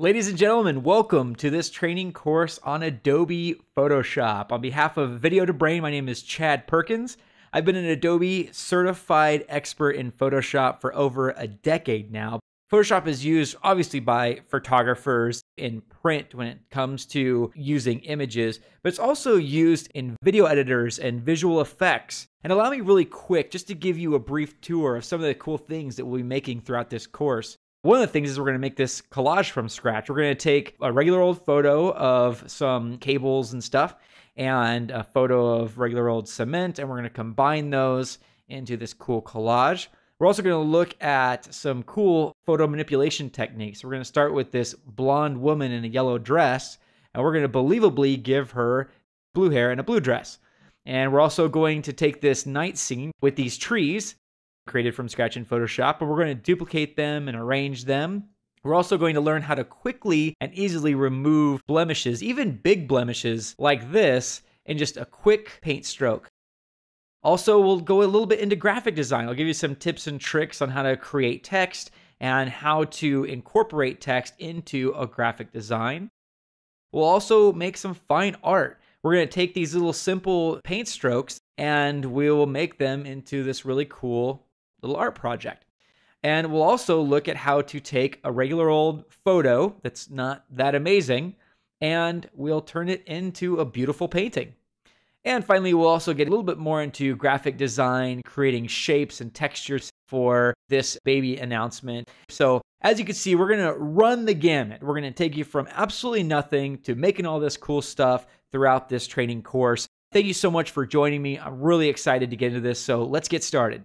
Ladies and gentlemen, welcome to this training course on Adobe Photoshop. On behalf of video2brain, my name is Chad Perkins. I've been an Adobe certified expert in Photoshop for over a decade now. Photoshop is used obviously by photographers in print when it comes to using images, but it's also used in video editors and visual effects. And allow me really quick just to give you a brief tour of some of the cool things that we'll be making throughout this course. One of the things is we're going to make this collage from scratch. We're going to take a regular old photo of some cables and stuff and a photo of regular old cement, and we're going to combine those into this cool collage. We're also going to look at some cool photo manipulation techniques. We're going to start with this blonde woman in a yellow dress, and we're going to believably give her blue hair and a blue dress. And we're also going to take this night scene with these trees created from scratch in Photoshop, but we're going to duplicate them and arrange them. We're also going to learn how to quickly and easily remove blemishes, even big blemishes like this, in just a quick paint stroke. Also, we'll go a little bit into graphic design. I'll give you some tips and tricks on how to create text and how to incorporate text into a graphic design. We'll also make some fine art. We're going to take these little simple paint strokes and we will make them into this really cool little art project. And we'll also look at how to take a regular old photo that's not that amazing and we'll turn it into a beautiful painting. And finally, we'll also get a little bit more into graphic design, creating shapes and textures for this baby announcement. So, as you can see, we're going to run the gamut. We're going to take you from absolutely nothing to making all this cool stuff throughout this training course. Thank you so much for joining me. I'm really excited to get into this. So, let's get started.